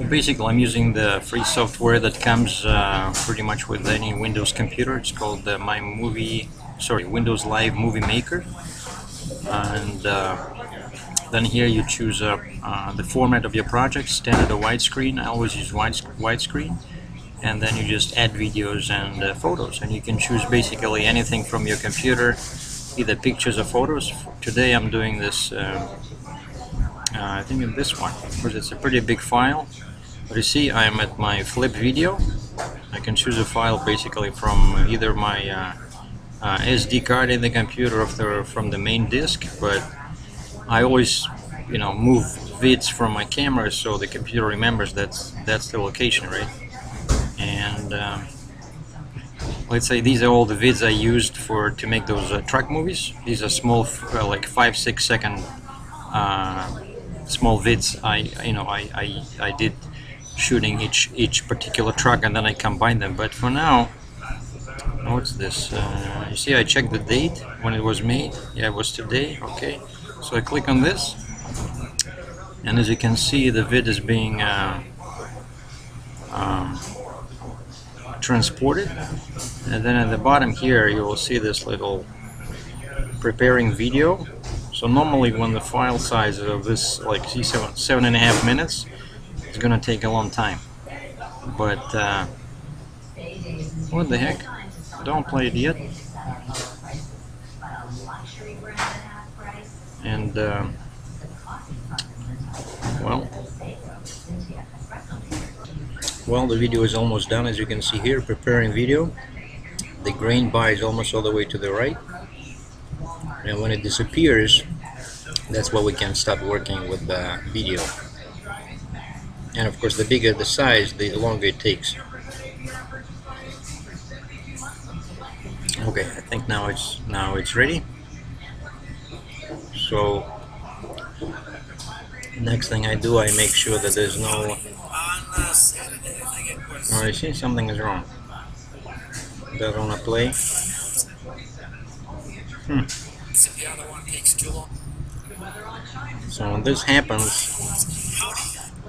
So basically, I'm using the free software that comes uh, pretty much with any Windows computer. It's called My Movie, sorry, Windows Live Movie Maker. And uh, then here you choose uh, uh, the format of your project, standard or widescreen. I always use wide widescreen. And then you just add videos and uh, photos, and you can choose basically anything from your computer, either pictures or photos. Today I'm doing this. I think in this one because it's a pretty big file you see I'm at my flip video. I can choose a file basically from either my uh, uh, SD card in the computer or from the main disk but I always you know move vids from my camera so the computer remembers that's that's the location right? And um, let's say these are all the vids I used for to make those uh, movies. These are small uh, like five six second uh, small vids I you know I, I, I did shooting each each particular truck and then I combine them. But for now what's this? Uh, you see I checked the date when it was made. Yeah it was today. Okay. So I click on this. And as you can see the vid is being uh, um, transported. And then at the bottom here you will see this little preparing video. So normally when the file size of this like see seven seven and a half minutes it's gonna take a long time. But uh, what the heck? Don't play it yet and uh, well. Well the video is almost done as you can see here preparing video. The grain bar is almost all the way to the right. And when it disappears that's what we can start working with the video and of course the bigger the size the longer it takes. Okay I think now it's now it's ready. So next thing I do I make sure that there's no oh I see something is wrong. Doesn't want to play? Hmm. So when this happens,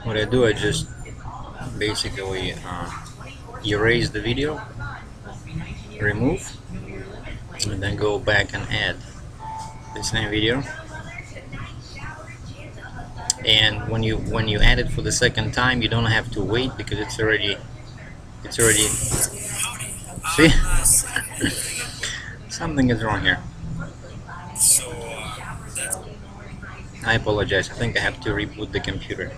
what I do, I just basically uh, erase the video, remove, and then go back and add the same video. And when you when you add it for the second time, you don't have to wait because it's already it's already see something is wrong here. I apologize, I think I have to reboot the computer.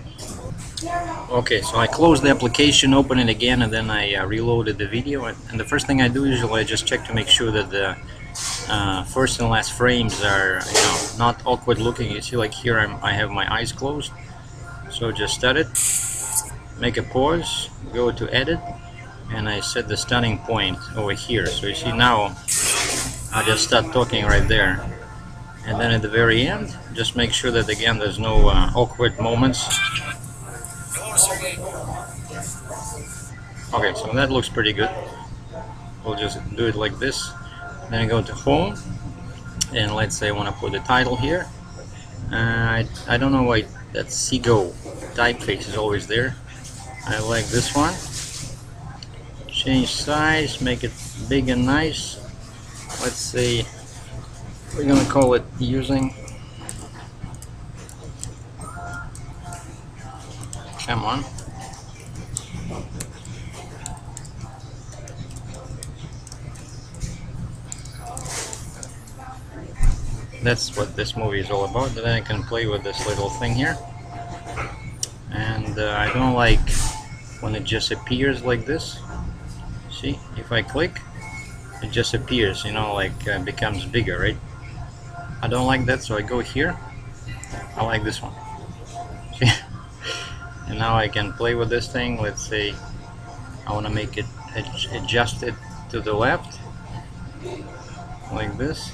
Okay, so I closed the application, open it again, and then I uh, reloaded the video. And, the first thing I do usually I just check to make sure that the uh, first and last frames are, you know, not awkward looking. You see, like here I'm, I have my eyes closed. So just start it, make a pause, go to edit, and I set the starting point over here. So you see now, I just start talking right there and then at the very end just make sure that again there's no uh, awkward moments okay so that looks pretty good. We'll just do it like this. Then go to home. And let's say I want to put the title here. Uh, I, I don't know why that Segoe typeface is always there. I like this one. Change size make it big and nice. Let's say we're going to call it using. Come on that's what this movie is all about then I can play with this little thing here. And uh, I don't like when it just appears like this. See if I click it just appears you know like uh, becomes bigger right? I don't like that so I go here. I like this one. See and now I can play with this thing let's say I want to make it adjust it to the left like this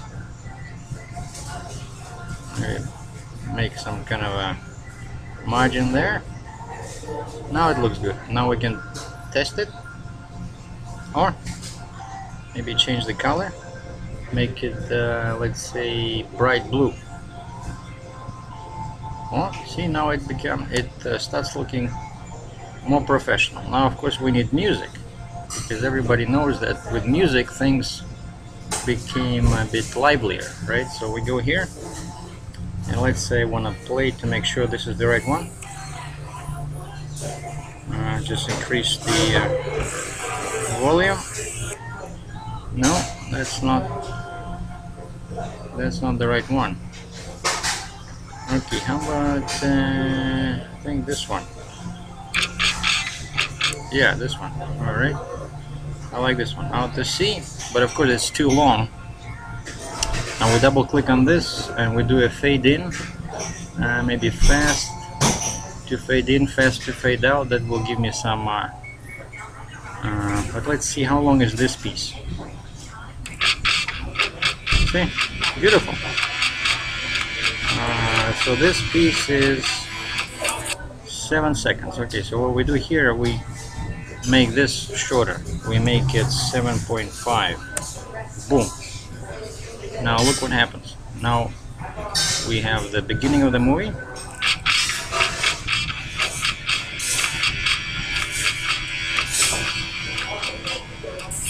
make some kind of a margin there. Now it looks good. Now we can test it. Or maybe change the color. Make it uh, let's say bright blue. Oh see now it become it uh, starts looking more professional. Now, of course, we need music because everybody knows that with music things became a bit livelier, right? So we go here and let's say I want to play to make sure this is the right one. Uh, just increase the uh, volume. No, that's not that's not the right one. Okay, how about uh, I think this one. Yeah, this one. All right. I like this one. Out to C, but of course it's too long. Now we double click on this and we do a fade in, uh, maybe fast to fade in, fast to fade out. That will give me some. Uh, uh, but let's see how long is this piece. See, beautiful. Uh, so this piece is seven seconds. Okay, so what we do here, we make this shorter. We make it 7.5. Boom. Now look what happens. Now we have the beginning of the movie.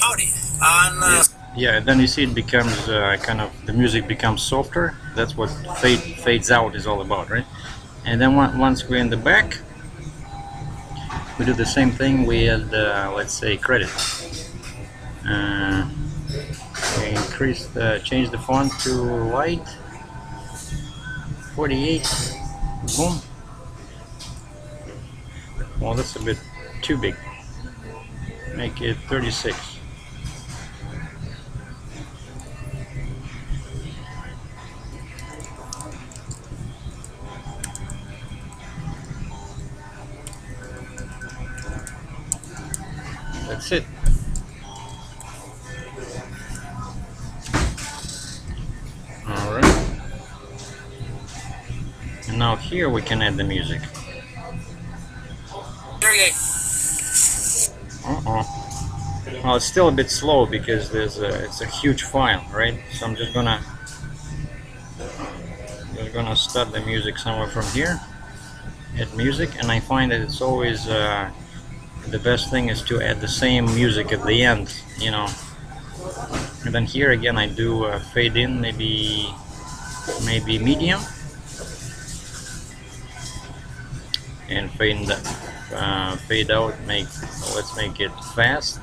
Howdy. On uh, Yeah, then you see it becomes uh, kind of the music becomes softer. That's what fade fades out is all about, right? And then on- once we're in the back, we do the same thing. We add, uh, let's say, credit. Uh, increase the change the font to white 48. Boom. Well, that's a bit too big. Make it 36. And now here we can add the music. Uh-oh. Well, it's still a bit slow because there's a, it's a huge file, right? So I'm just gonna just gonna start the music somewhere from here. Add music, and I find that it's always uh, the best thing is to add the same music at the end, you know. And then here again, I do uh, fade in, maybe maybe medium, and fade uh, fade out. Make let's make it fast.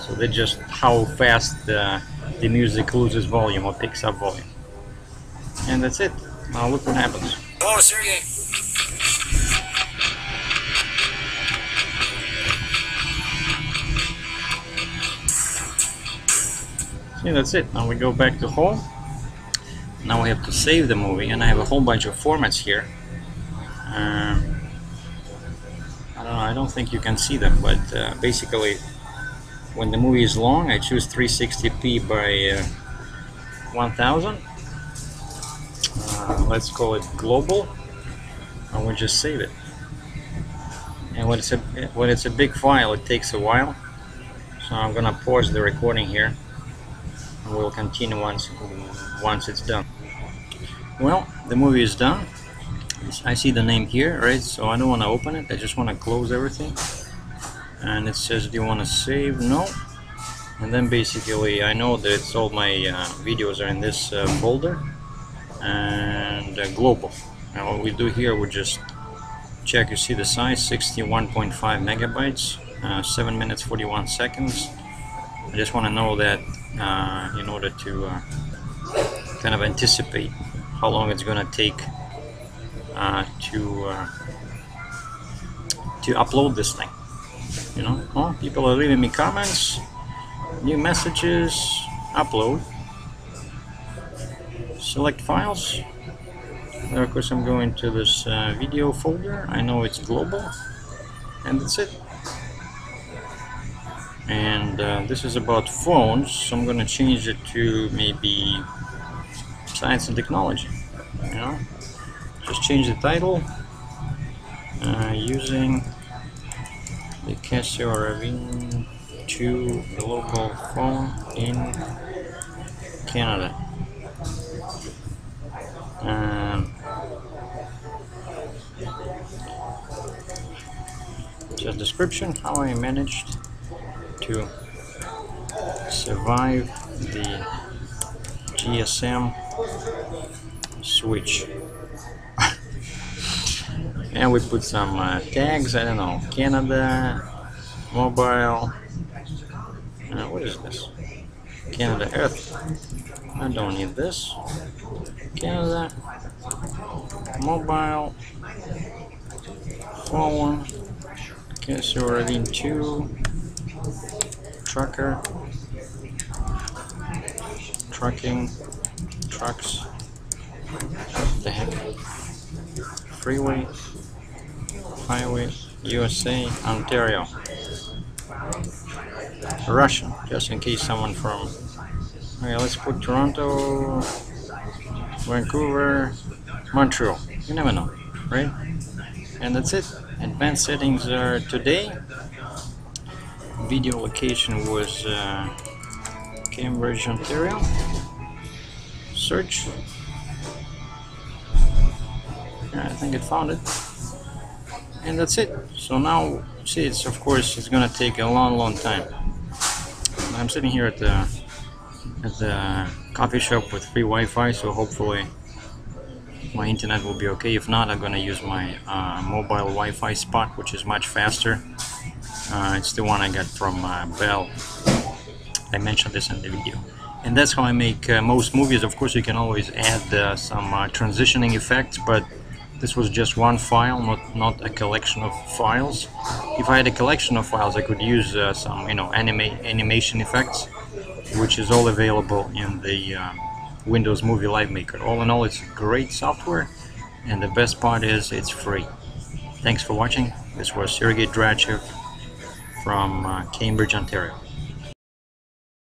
So that's just how fast the the music loses volume or picks up volume. And that's it. Now look what happens. Hello, Sergei. See, that's it. Now we go back to home. Now we have to save the movie, and I have a whole bunch of formats here. Um, I don't think you can see them, but uh, basically, when the movie is long, I choose 360p by uh, 1000. Uh, let's call it global, and we just save it. And when it's a when it's a big file, it takes a while. So I'm gonna pause the recording here and we'll continue once once it's done. Well, the movie is done. I see the name here, right? So I don't want to open it. I just want to close everything. And it says, "Do you want to save?" No. And then basically, I know that all my uh, videos are in this uh, folder and uh, global. Now what we do here, we just check. You see the size, 61.5 megabytes, uh, 7 minutes 41 seconds. I just want to know that uh, in order to uh, kind of anticipate how long it's going to take to uh, to upload this thing. You know, oh, people are leaving me comments, new messages, upload, select files. Of course, I'm going to this uh, video folder. I know it's global, and that's it and uh, this is about phones so I'm gonna change it to maybe science and technology you know just change the title uh, using the Casio 2 the local phone in Canada um, Just description how I managed to survive the GSM switch. And we put some uh, tags, I don't know, Canada, mobile. Uh, what is this? Canada Earth. I don't need this. Canada, mobile, phone. Okay, so we're in two. Trucker, trucking, trucks. What the heck? Freeway, highway, USA, Ontario. Russian, just in case someone from. Okay, let's put Toronto, Vancouver, Montreal. You never know, right? And that's it. Advanced settings are today. Video location was uh, Cambridge, Ontario. Search. Yeah, I think it found it. And that's it. So now, see, it's of course it's gonna take a long, long time. I'm sitting here at the at the coffee shop with free Wi-Fi, so hopefully my internet will be okay. If not, I'm gonna use my uh, mobile Wi-Fi spot, which is much faster. Uh, it's the one I got from uh, Bell. I mentioned this in the video. And that's how I make uh, most movies. Of course, you can always add uh, some uh, transitioning effects, but this was just one file, not not a collection of files. If I had a collection of files, I could use uh, some, you know, anima animation effects, which is all available in the uh, Windows Movie Live Maker. All in all, it's great software, and the best part is it's free. Thanks for watching. This was Sergei Dratchev from uh, Cambridge, Ontario.